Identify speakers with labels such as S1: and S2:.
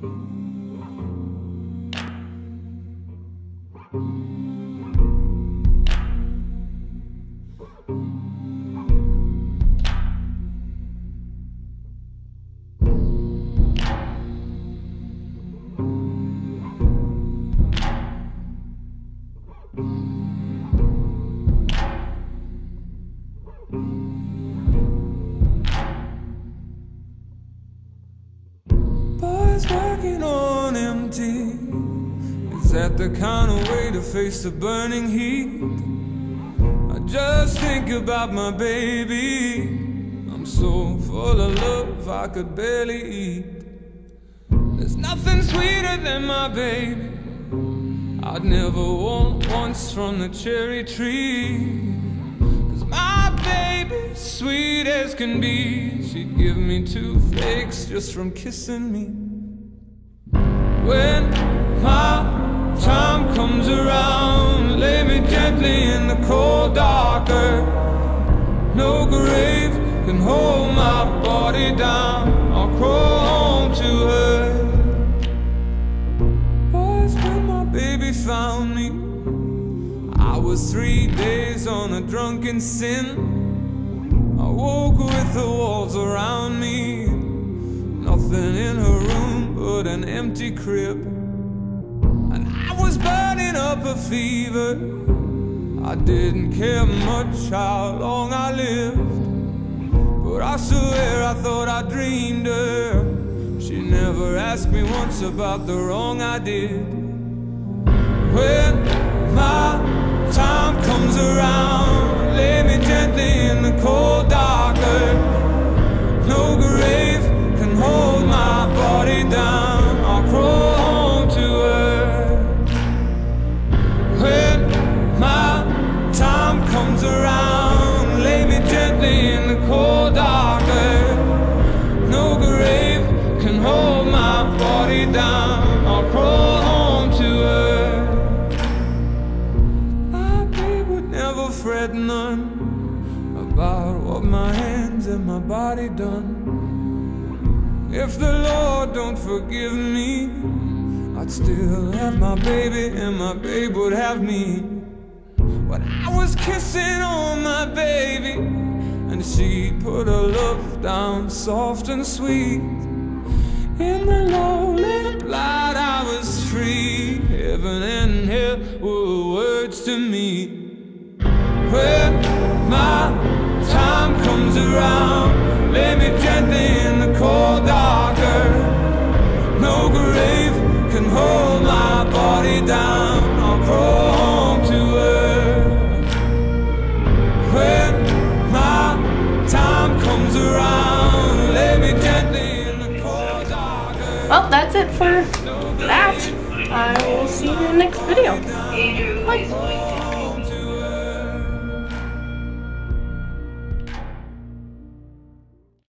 S1: Boys working on empty. Is that the kind of way to face the burning heat? I just think about my baby. I'm so full of love I could barely eat. There's nothing sweeter than my baby. I'd never want once from the cherry tree. Cause my baby, sweet as can be, she'd give me two flakes just from kissing me. When my time comes around, lay me gently in the cold dark earth. No grave can hold my body down. I'll crawl home to her. Boys, when my baby found me, I was three days on a drunken sin. I woke with the walls around me, nothing in her room but an empty crib. And I was burning up a fever. I didn't care much how long I lived. But I swear I thought I dreamed her. She never asked me once about the wrong I did. When my time comes around, lay me gently in the cold fret none about what my hands and my body done. If the Lord don't forgive me, I'd still have my baby and my babe would have me. But I was kissing on my baby, and she put her love down soft and sweet. In the lonely light, I was free. Heaven and hell were words to me. When my time comes around, lay me gently in the cold dark earth. No grave can hold my body down. I'll crawl home to her. When my time comes around, lay me gently in the cold dark earth.
S2: Well, that's it for that. I will see you in the next video. Bye.